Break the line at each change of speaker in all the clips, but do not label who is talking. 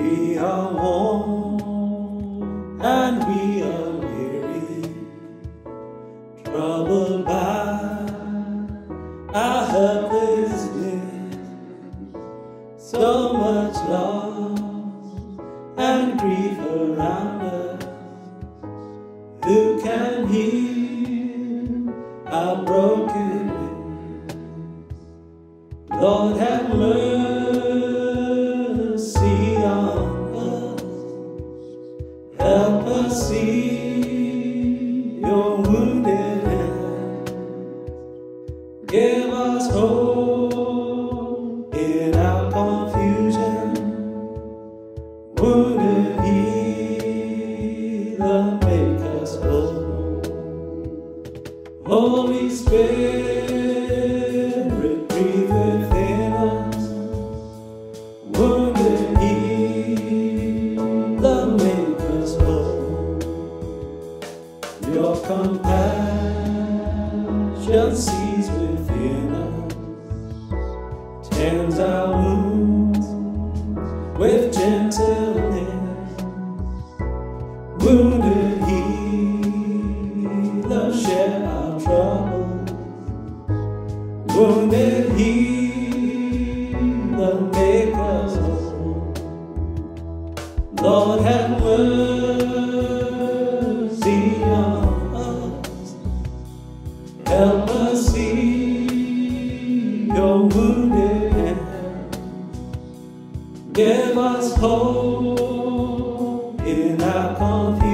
We are worn and we are weary, troubled by our helplessness. So much loss and grief around us. Who can heal our brokenness? Lord, have mercy Us see your wounded hand. Give us hope in our confusion. Wounded healer, make us whole. Holy Spirit, compassion sees within us, tends our wounds with gentleness. Give us hope in our confusion.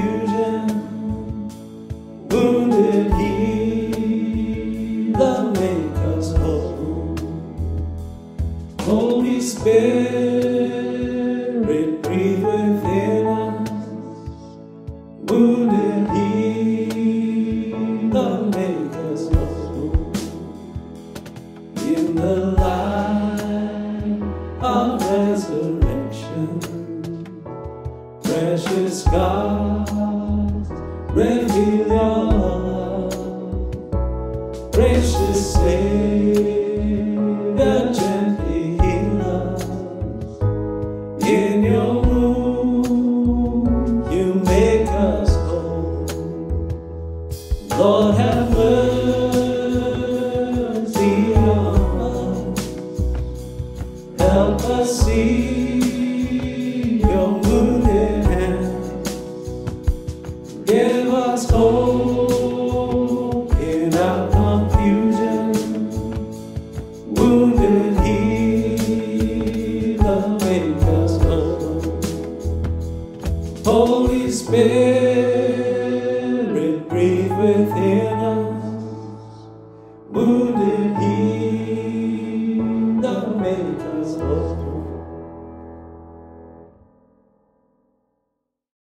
Reveal your love. Gracious Savior, gently heal us. In your womb, you make us whole. Lord, have Spirit, breathe within us, wounded, heal, make us whole.